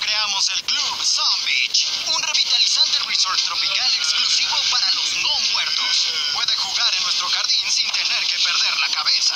creamos el Club Sun un revitalizante resort tropical exclusivo para los no muertos. Puede jugar en nuestro jardín sin tener que perder la cabeza.